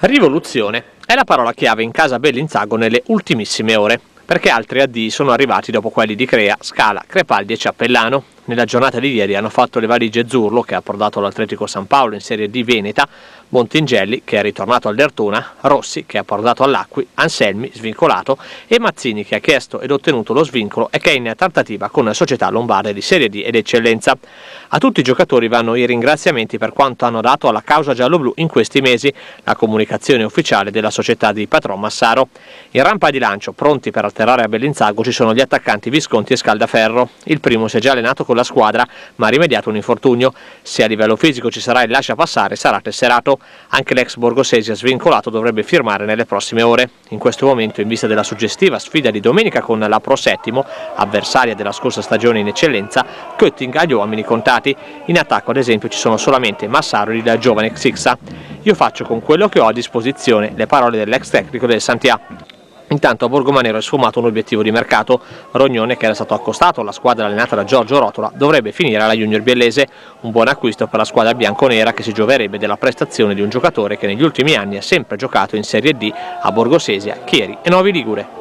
Rivoluzione è la parola chiave in casa Bellinzago nelle ultimissime ore, perché altri addii sono arrivati dopo quelli di Crea, Scala, Crepaldi e Ciappellano. Nella giornata di ieri hanno fatto le valigie Zurlo, che ha approdato l'Atletico San Paolo in Serie D Veneta, Montingelli, che è ritornato all'Ertona, Rossi, che ha approdato all'Acqui, Anselmi, svincolato, e Mazzini, che ha chiesto ed ottenuto lo svincolo e che è in trattativa con la società lombarde di Serie D ed Eccellenza. A tutti i giocatori vanno i ringraziamenti per quanto hanno dato alla causa giallo-blu in questi mesi, la comunicazione ufficiale della società di Patron Massaro. In rampa di lancio, pronti per atterrare a Bellinzago, ci sono gli attaccanti Visconti e Scaldaferro. Il primo si è già allenato con la squadra ma ha rimediato un infortunio. Se a livello fisico ci sarà il lascia passare sarà tesserato. Anche l'ex Borgosesia svincolato dovrebbe firmare nelle prossime ore. In questo momento in vista della suggestiva sfida di domenica con la Pro Settimo, avversaria della scorsa stagione in eccellenza, Kötting ha gli uomini contati. In attacco ad esempio ci sono solamente Massaro e il giovane Xixa. Io faccio con quello che ho a disposizione le parole dell'ex tecnico del Santiago. Intanto a Borgomanero è sfumato un obiettivo di mercato. Rognone, che era stato accostato alla squadra allenata da Giorgio Rotola, dovrebbe finire alla Junior Biellese, un buon acquisto per la squadra bianconera che si gioverebbe della prestazione di un giocatore che negli ultimi anni ha sempre giocato in Serie D a Borgosesia, Chieri e Novi Ligure.